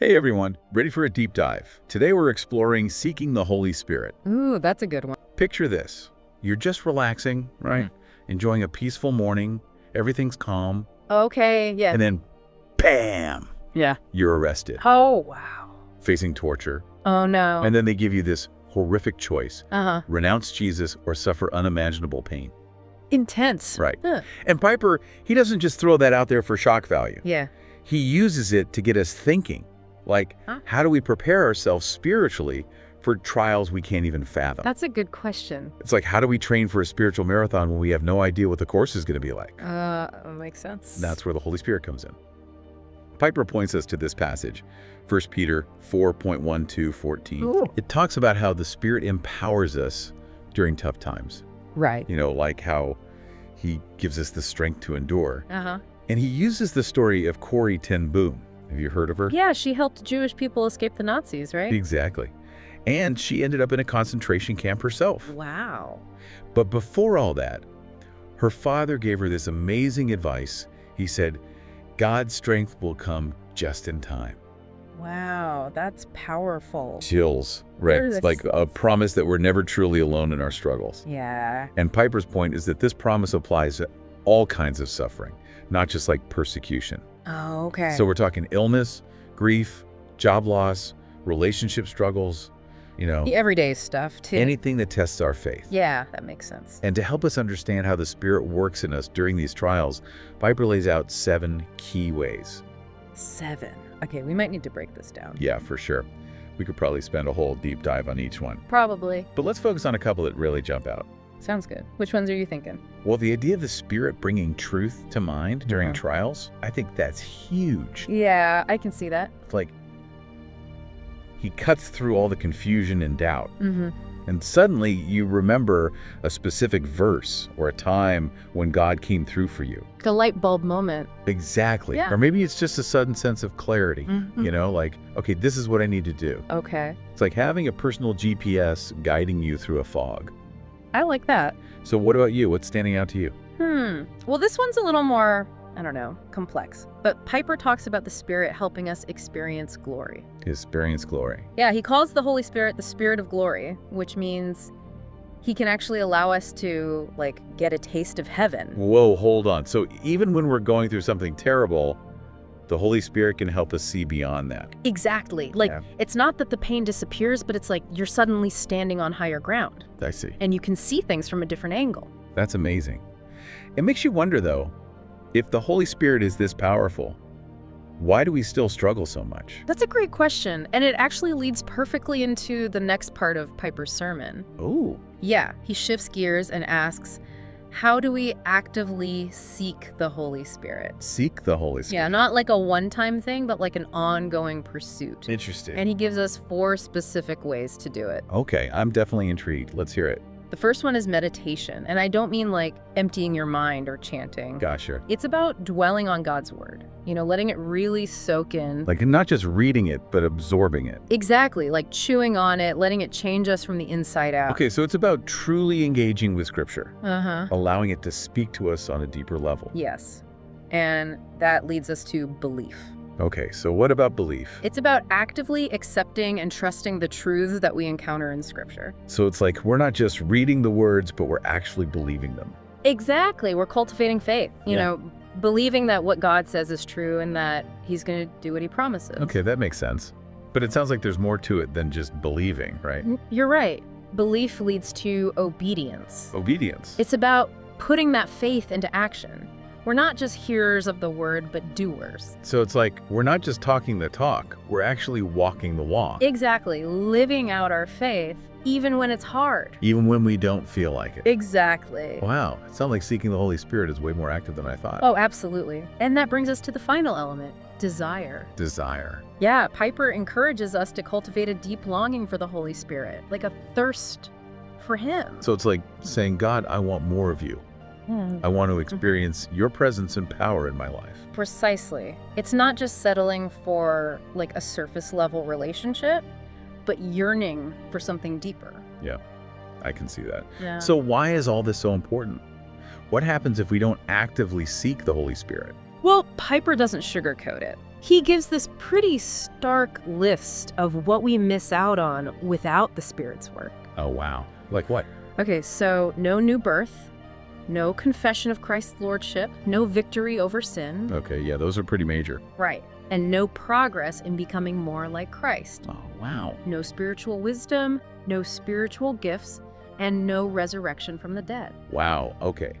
Hey everyone, ready for a deep dive? Today we're exploring seeking the Holy Spirit. Ooh, that's a good one. Picture this. You're just relaxing, right? Enjoying a peaceful morning, everything's calm, Okay, yeah. and then BAM! yeah. You're arrested, Oh, wow. facing torture, Oh, no. and then they give you this horrific choice. uh-huh. Renounce Jesus or suffer unimaginable pain. Intense. Right. Huh. And Piper, he doesn't just throw that out there for shock value. Yeah. He uses it to get us thinking. Like, Huh? how do we prepare ourselves spiritually for trials we can't even fathom? That's a good question. It's like, how do we train for a spiritual marathon when we have no idea what the course is going to be like? Uh, makes sense. That's where the Holy Spirit comes in. Piper points us to this passage, 1 Peter 4.12-14. It talks about how the Spirit empowers us during tough times. right. You know, like how he gives us the strength to endure. Uh-huh. And he uses the story of Corrie ten Boom. Have you heard of her? Yeah, she helped Jewish people escape the Nazis, right? Exactly. And she ended up in a concentration camp herself. Wow. But before all that, her father gave her this amazing advice. He said, God's strength will come just in time. Wow, that's powerful. Chills. Right. It's like a promise that we're never truly alone in our struggles. Yeah. And Piper's point is that this promise applies to all kinds of suffering, not just like persecution. Oh, okay. So we're talking illness, grief, job loss, relationship struggles, you know, the everyday stuff, too. anything that tests our faith. yeah, that makes sense. And to help us understand how the Spirit works in us during these trials, Piper lays out seven key ways. Seven. Okay, we might need to break this down. Yeah, for sure. We could probably spend a whole deep dive on each one. Probably. But let's focus on a couple that really jump out. Sounds good. Which ones are you thinking? Well, the idea of the Spirit bringing truth to mind during Mhm. trials, I think that's huge. Yeah, I can see that. It's like he cuts through all the confusion and doubt. Mm-hmm. And suddenly you remember a specific verse or a time when God came through for you. The light bulb moment. Exactly. Yeah. Or maybe it's just a sudden sense of clarity. Mhm. You know, like, okay, this is what I need to do. Okay. It's like having a personal GPS guiding you through a fog. I like that. So, what about you? What's standing out to you? Hmm. Well, this one's a little more, I don't know, complex. But Piper talks about the Spirit helping us experience glory. Experience glory. Yeah, he calls the Holy Spirit the Spirit of glory, which means he can actually allow us to, like, get a taste of heaven. Whoa, hold on. So, even when we're going through something terrible, the Holy Spirit can help us see beyond that. Exactly. Like, Yeah. it's not that the pain disappears, but it's like you're suddenly standing on higher ground I see. and you can see things from a different angle. That's amazing. It makes you wonder, though, if the Holy Spirit is this powerful, why do we still struggle so much? That's a great question, and it actually leads perfectly into the next part of Piper's sermon. Oh, Yeah, he shifts gears and asks, How do we actively seek the Holy Spirit? seek the Holy Spirit. Yeah, not like a one time thing, but like an ongoing pursuit. Interesting. And he gives us four specific ways to do it. okay, I'm definitely intrigued. Let's hear it. The first one is meditation, and I don't mean like emptying your mind or chanting. Gotcha. It's about dwelling on God's word, you know, letting it really soak in. Like not just reading it, but absorbing it. exactly, like chewing on it, letting it change us from the inside out. Okay, so it's about truly engaging with Scripture, Uh huh. allowing it to speak to us on a deeper level. Yes. And that leads us to belief. Okay, so what about belief? It's about actively accepting and trusting the truths that we encounter in Scripture. So it's like we're not just reading the words, but we're actually believing them. Exactly. We're cultivating faith, you Yeah. know, believing that what God says is true and that He's going to do what He promises. Okay, that makes sense. But it sounds like there's more to it than just believing, right? You're right. Belief leads to obedience. Obedience. It's about putting that faith into action. We're not just hearers of the word, but doers. So it's like we're not just talking the talk, we're actually walking the walk, Exactly. Living out our faith, even when it's hard. even when we don't feel like it. Exactly. Wow, it sounds like seeking the Holy Spirit is way more active than I thought. Oh, absolutely. And that brings us to the final element desire. Desire. Yeah, Piper encourages us to cultivate a deep longing for the Holy Spirit, like a thirst for Him. So it's like saying, God, I want more of you. Hmm. I want to experience your presence and power in my life. Precisely. It's not just settling for like a surface level relationship, but yearning for something deeper. Yeah, I can see that. Yeah. So why is all this so important? What happens if we don't actively seek the Holy Spirit? Well, Piper doesn't sugarcoat it. He gives this pretty stark list of what we miss out on without the Spirit's work. Oh, wow. Like what? Okay, so no new birth, no confession of Christ's lordship, no victory over sin. Okay, yeah, those are pretty major. Right. And no progress in becoming more like Christ. Oh, wow. No spiritual wisdom, no spiritual gifts, and no resurrection from the dead. Wow, okay.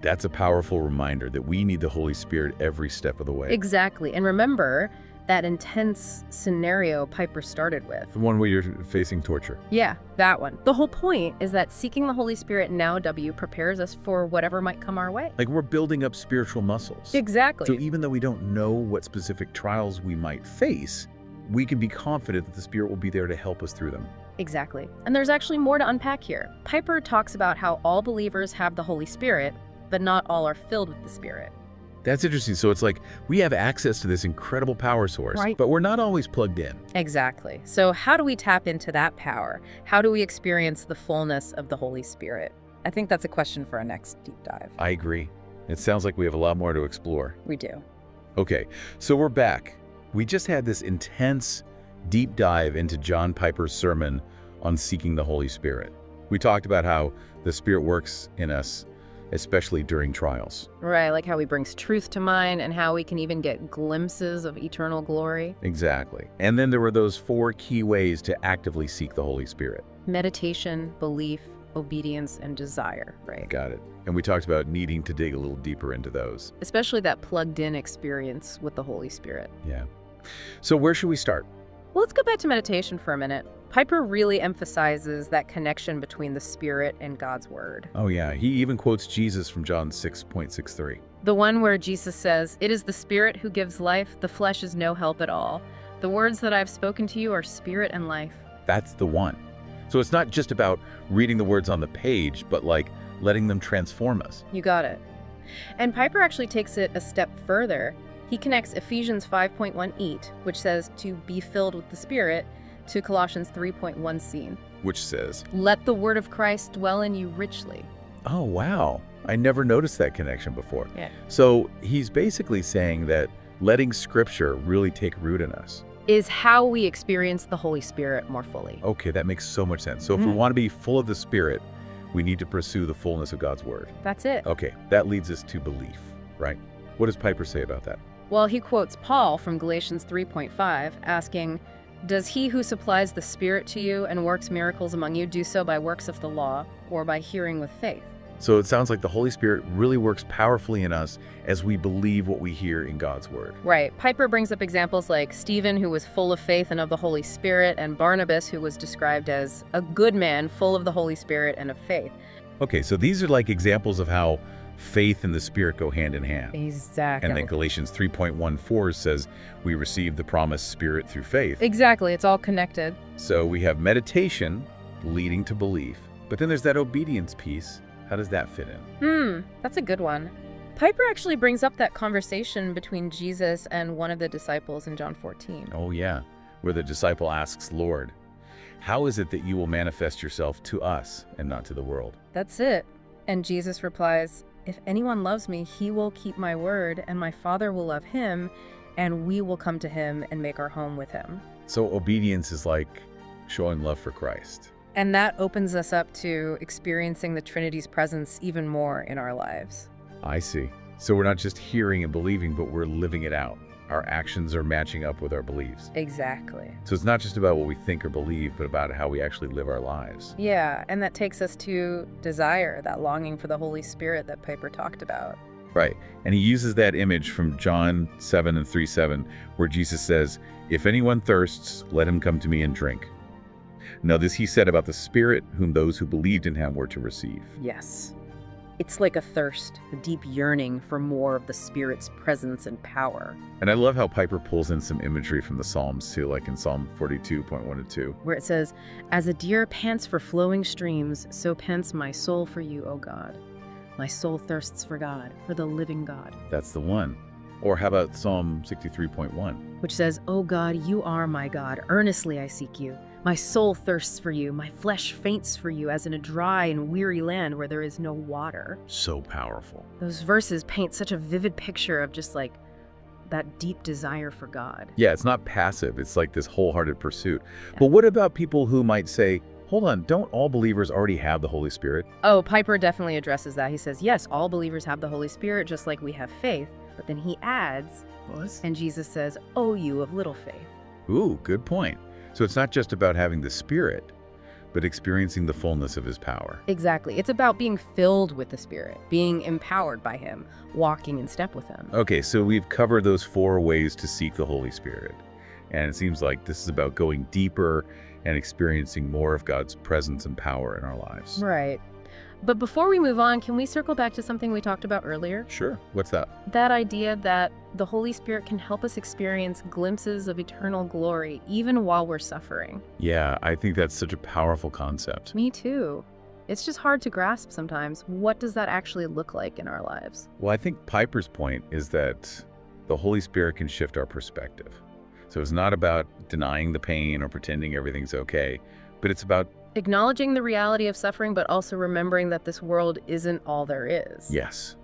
That's a powerful reminder that we need the Holy Spirit every step of the way. Exactly. And remember that intense scenario Piper started with. The one where you're facing torture. Yeah, that one. The whole point is that seeking the Holy Spirit now, W, prepares us for whatever might come our way. Like we're building up spiritual muscles. Exactly. So even though we don't know what specific trials we might face, we can be confident that the Spirit will be there to help us through them. Exactly. And there's actually more to unpack here. Piper talks about how all believers have the Holy Spirit, but not all are filled with the Spirit. That's interesting. So it's like we have access to this incredible power source, Right. but we're not always plugged in. Exactly. So, how do we tap into that power? How do we experience the fullness of the Holy Spirit? I think that's a question for our next deep dive. I agree. It sounds like we have a lot more to explore. We do. Okay, so we're back. We just had this intense, deep dive into John Piper's sermon on seeking the Holy Spirit. We talked about how the Spirit works in us, especially during trials. Right, like how he brings truth to mind and how we can even get glimpses of eternal glory. Exactly. And then there were those four key ways to actively seek the Holy Spirit. Meditation, belief, obedience, and desire, right? Got it. And we talked about needing to dig a little deeper into those. Especially that plugged in experience with the Holy Spirit. Yeah. So where should we start? Well, let's go back to meditation for a minute. Piper really emphasizes that connection between the Spirit and God's Word. Oh yeah, he even quotes Jesus from John 6.63. The one where Jesus says, It is the Spirit who gives life, the flesh is no help at all. The words that I've spoken to you are spirit and life. That's the one. So it's not just about reading the words on the page, but like letting them transform us. You got it. And Piper actually takes it a step further. He connects Ephesians 5.1 which says to be filled with the Spirit, to Colossians 3.16. Which says, Let the word of Christ dwell in you richly. oh wow, I never noticed that connection before. Yeah. So he's basically saying that letting scripture really take root in us. Is how we experience the Holy Spirit more fully. Okay, that makes so much sense. So if we Mm. want to be full of the Spirit, we need to pursue the fullness of God's word. That's it. Okay, that leads us to belief, right? What does Piper say about that? Well, he quotes Paul from Galatians 3.5, asking, Does he who supplies the Spirit to you and works miracles among you do so by works of the law or by hearing with faith? So it sounds like the Holy Spirit really works powerfully in us as we believe what we hear in God's word. Right. Piper brings up examples like Stephen, who was full of faith and of the Holy Spirit, and Barnabas, who was described as a good man, full of the Holy Spirit and of faith. Okay, so these are like examples of how faith and the Spirit go hand in hand. Exactly. And then Galatians 3.14 says we receive the promised Spirit through faith. Exactly. It's all connected. So we have meditation leading to belief, but then there's that obedience piece. How does that fit in? Hmm, that's a good one. Piper actually brings up that conversation between Jesus and one of the disciples in John 14. Oh, yeah, where the disciple asks, Lord, how is it that you will manifest yourself to us and not to the world? That's it. And Jesus replies, If anyone loves me, he will keep my word, and my Father will love him, and we will come to him and make our home with him. So obedience is like showing love for Christ. And that opens us up to experiencing the Trinity's presence even more in our lives. I see. So we're not just hearing and believing, but we're living it out. Our actions are matching up with our beliefs. Exactly. So it's not just about what we think or believe, but about how we actually live our lives. Yeah, and that takes us to desire, that longing for the Holy Spirit that Piper talked about. Right. And he uses that image from John 7 and 3 7, where Jesus says, If anyone thirsts, let him come to me and drink. Now, this he said about the Spirit, whom those who believed in him were to receive. Yes. It's like a thirst, a deep yearning for more of the Spirit's presence and power. And I love how Piper pulls in some imagery from the Psalms too, like in Psalm 42.1 and 2. where it says, As a deer pants for flowing streams, so pants my soul for you, O God. My soul thirsts for God, for the living God. That's the one. Or how about Psalm 63.1? which says, O God, you are my God. Earnestly I seek you. My soul thirsts for you. My flesh faints for you, as in a dry and weary land where there is no water. So powerful. Those verses paint such a vivid picture of just like that deep desire for God. Yeah, it's not passive. It's like this wholehearted pursuit. Yeah. But what about people who might say, hold on, don't all believers already have the Holy Spirit? Oh, Piper definitely addresses that. He says, Yes, all believers have the Holy Spirit just like we have faith. But then he adds, What? and Jesus says, Oh, you of little faith. Ooh, good point. So it's not just about having the Spirit, but experiencing the fullness of his power. Exactly. It's about being filled with the Spirit, being empowered by Him, walking in step with Him. Okay, so we've covered those four ways to seek the Holy Spirit. And it seems like this is about going deeper and experiencing more of God's presence and power in our lives. Right. But before we move on, can we circle back to something we talked about earlier? Sure. What's that? That idea that the Holy Spirit can help us experience glimpses of eternal glory even while we're suffering. Yeah, I think that's such a powerful concept. Me too. It's just hard to grasp sometimes. What does that actually look like in our lives? Well, I think Piper's point is that the Holy Spirit can shift our perspective. So it's not about denying the pain or pretending everything's okay, but it's about, Acknowledging the reality of suffering, but also remembering that this world isn't all there is. yes.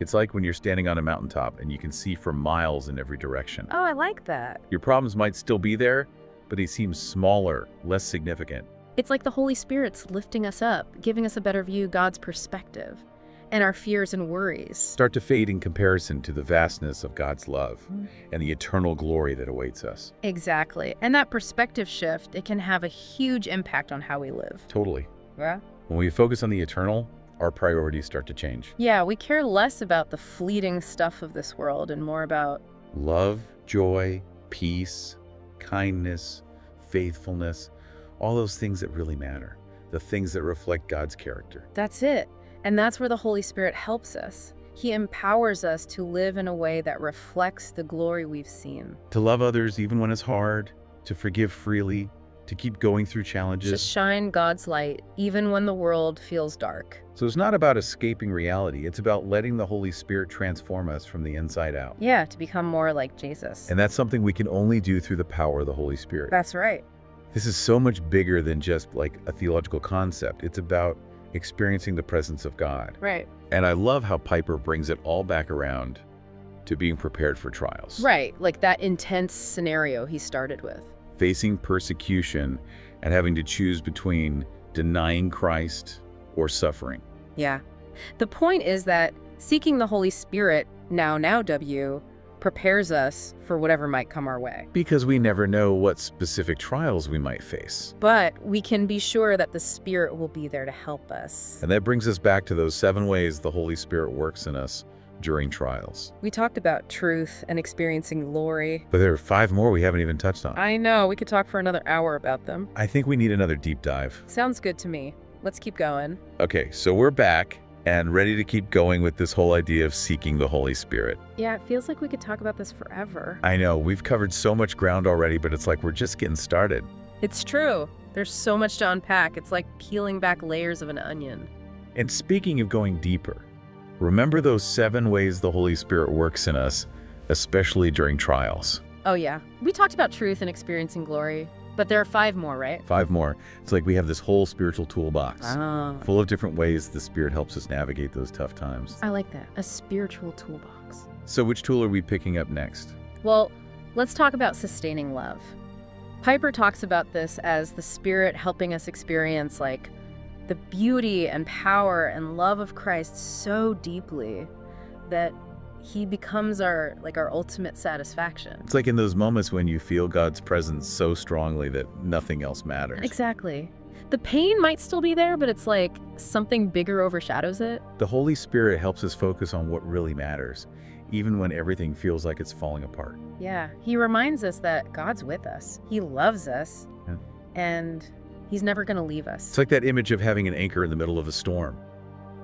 It's like when you're standing on a mountaintop and you can see for miles in every direction. Oh, I like that. Your problems might still be there, but they seem smaller, less significant. It's like the Holy Spirit's lifting us up, giving us a better view God's perspective, and our fears and worries. Start to fade in comparison to the vastness of God's love Mm. and the eternal glory that awaits us. Exactly. And that perspective shift, it can have a huge impact on how we live. Totally. Yeah. When we focus on the eternal, our priorities start to change. Yeah, we care less about the fleeting stuff of this world and more about Love, joy, peace, kindness, faithfulness, all those things that really matter, the things that reflect God's character. that's it. And that's where the Holy Spirit helps us. He empowers us to live in a way that reflects the glory we've seen. To love others even when it's hard, to forgive freely, to keep going through challenges. To shine God's light even when the world feels dark. So it's not about escaping reality, it's about letting the Holy Spirit transform us from the inside out. Yeah, to become more like Jesus. And that's something we can only do through the power of the Holy Spirit. that's right. This is so much bigger than just like a theological concept. It's about experiencing the presence of God. Right. And I love how Piper brings it all back around to being prepared for trials. Right. Like that intense scenario he started with. Facing persecution and having to choose between denying Christ or suffering. Yeah. The point is that seeking the Holy Spirit, now, now, W, prepares us for whatever might come our way. Because we never know what specific trials we might face. But we can be sure that the Spirit will be there to help us. And that brings us back to those seven ways the Holy Spirit works in us during trials. We talked about truth and experiencing glory. But there are five more we haven't even touched on. I know, we could talk for another hour about them. I think we need another deep dive. Sounds good to me. Let's keep going. Okay, so we're back and ready to keep going with this whole idea of seeking the Holy Spirit. Yeah, it feels like we could talk about this forever. I know, we've covered so much ground already, but it's like we're just getting started. It's true. There's so much to unpack. It's like peeling back layers of an onion. And speaking of going deeper, remember those seven ways the Holy Spirit works in us, especially during trials. Oh, yeah. We talked about truth and experiencing glory, but there are five more, right? Five more. It's like we have this whole spiritual toolbox Ah. full of different ways the Spirit helps us navigate those tough times. I like that. A spiritual toolbox. So, which tool are we picking up next? Well, let's talk about sustaining love. Piper talks about this as the Spirit helping us experience, like, the beauty and power and love of Christ so deeply that he becomes our like our ultimate satisfaction. It's like in those moments when you feel God's presence so strongly that nothing else matters. Exactly. The pain might still be there, but it's like something bigger overshadows it. The Holy Spirit helps us focus on what really matters, even when everything feels like it's falling apart. Yeah, he reminds us that God's with us. He loves us. Yeah. And he's never going to leave us. It's like that image of having an anchor in the middle of a storm,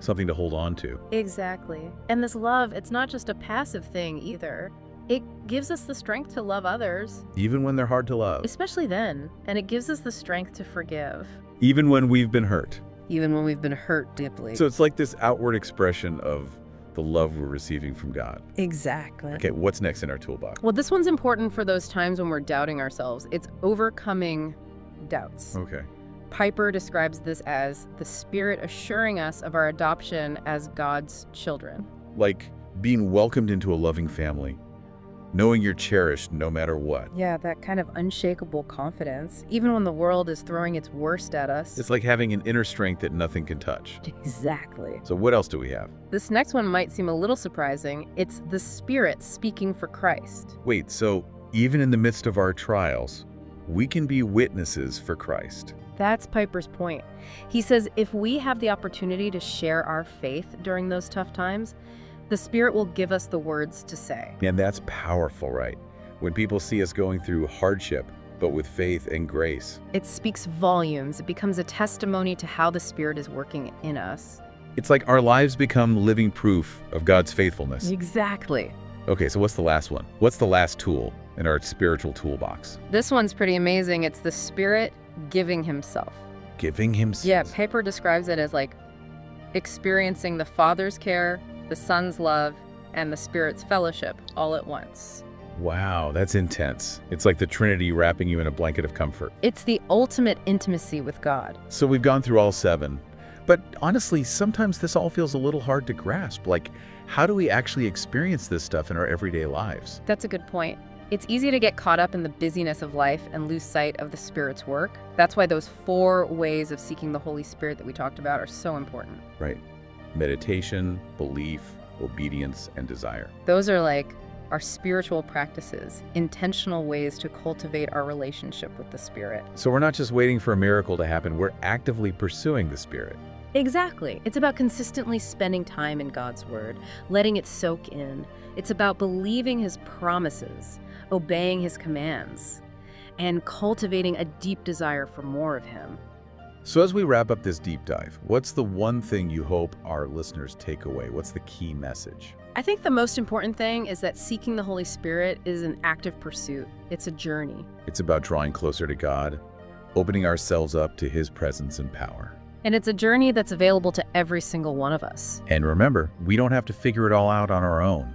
something to hold on to. Exactly. And this love, it's not just a passive thing either. It gives us the strength to love others, Even when they're hard to love, especially then. And it gives us the strength to forgive, even when we've been hurt. even when we've been hurt deeply. So it's like this outward expression of the love we're receiving from God. Exactly. Okay, what's next in our toolbox? Well, this one's important for those times when we're doubting ourselves. It's overcoming doubts. Okay. Piper describes this as the Spirit assuring us of our adoption as God's children. Like being welcomed into a loving family, knowing you're cherished no matter what. Yeah, that kind of unshakable confidence, even when the world is throwing its worst at us. It's like having an inner strength that nothing can touch. Exactly. So what else do we have? This next one might seem a little surprising. It's the Spirit speaking for Christ. Wait, so even in the midst of our trials, we can be witnesses for Christ. That's Piper's point. He says if we have the opportunity to share our faith during those tough times, the Spirit will give us the words to say. And that's powerful, right? When people see us going through hardship, but with faith and grace. It speaks volumes. It becomes a testimony to how the Spirit is working in us. It's like our lives become living proof of God's faithfulness. Exactly. Okay, so what's the last one? What's the last tool in our spiritual toolbox? This one's pretty amazing. It's the Spirit giving Himself. Giving himself? Yeah, Piper describes it as like experiencing the Father's care, the Son's love, and the Spirit's fellowship all at once. Wow, that's intense. It's like the Trinity wrapping you in a blanket of comfort. It's the ultimate intimacy with God. So we've gone through all seven. But honestly, sometimes this all feels a little hard to grasp. Like, how do we actually experience this stuff in our everyday lives? That's a good point. It's easy to get caught up in the busyness of life and lose sight of the Spirit's work. That's why those four ways of seeking the Holy Spirit that we talked about are so important. Right. Meditation, belief, obedience, and desire. Those are like our spiritual practices, intentional ways to cultivate our relationship with the Spirit. So we're not just waiting for a miracle to happen, we're actively pursuing the Spirit. Exactly. It's about consistently spending time in God's Word, letting it soak in. It's about believing His promises, obeying His commands, and cultivating a deep desire for more of Him. So as we wrap up this deep dive, what's the one thing you hope our listeners take away? What's the key message? I think the most important thing is that seeking the Holy Spirit is an active pursuit. It's a journey. It's about drawing closer to God, opening ourselves up to His presence and power. And it's a journey that's available to every single one of us. And remember, we don't have to figure it all out on our own.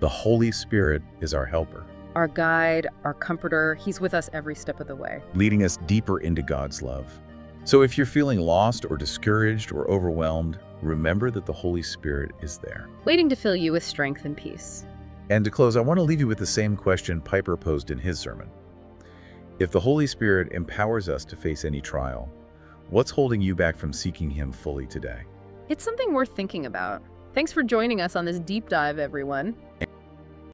The Holy Spirit is our helper, Our guide, our comforter, He's with us every step of the way. leading us deeper into God's love. So if you're feeling lost or discouraged or overwhelmed, remember that the Holy Spirit is there. Waiting to fill you with strength and peace. And to close, I want to leave you with the same question Piper posed in his sermon. If the Holy Spirit empowers us to face any trial, what's holding you back from seeking Him fully today? It's something worth thinking about. Thanks for joining us on this deep dive, everyone.